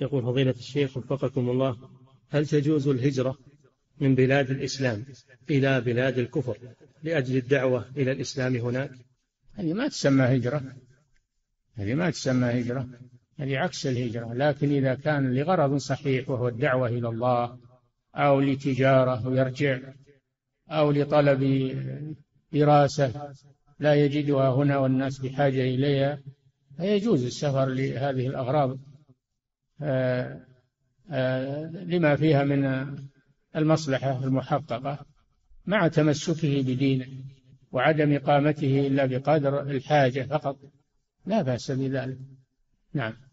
يقول فضيلة الشيخ وفقكم الله هل تجوز الهجرة من بلاد الإسلام إلى بلاد الكفر لأجل الدعوة إلى الإسلام هناك؟ هذه ما تسمى هجرة. هذه ما تسمى هجرة. هذه عكس الهجرة. لكن إذا كان لغرض صحيح وهو الدعوة إلى الله أو لتجارة ويرجع أو لطلب دراسة لا يجدها هنا والناس بحاجة إليها فيجوز السفر لهذه الأغراض. لما فيها من المصلحة المحققة مع تمسكه بدينه وعدم إقامته إلا بقدر الحاجة فقط لا بأس بذلك. نعم.